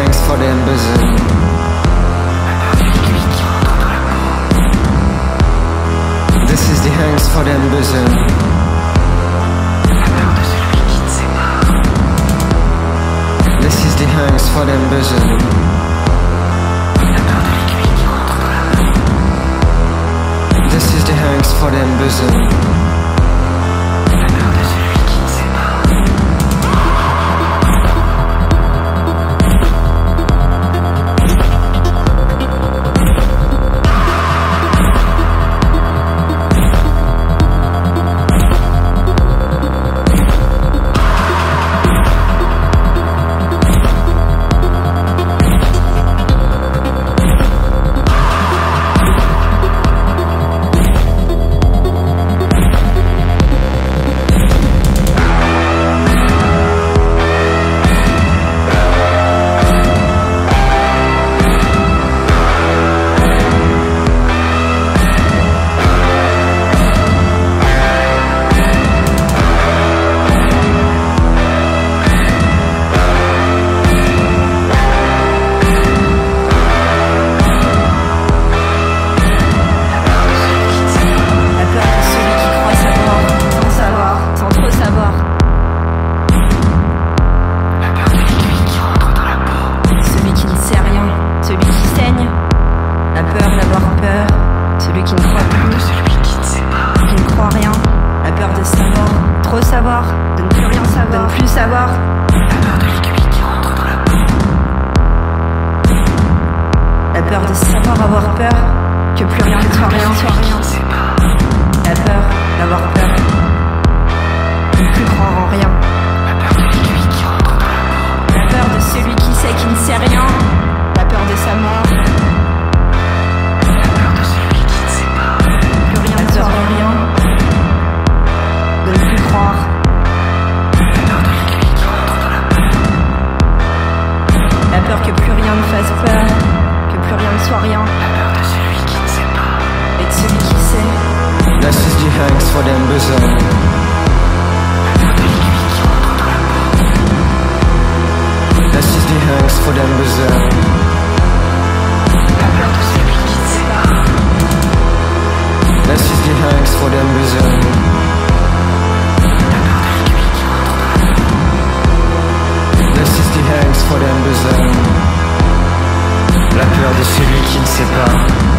thanks for the Besuch. This is the thanks for the Besuch. This is the thanks for the Besuch. This is the thanks for the Besuch. Celui qui ne croit plus, qui ne croit rien. La peur de savoir, trop savoir, de ne plus rien savoir, de ne plus savoir. La peur de savoir avoir peur, que plus rien ne soit rien, soit rien. Plus rien ne soit rien. Et de celui qui sait. Das ist die Angst vor dem Bösen. Das ist die Angst vor dem Bösen. Das ist die Angst vor dem Bösen. principle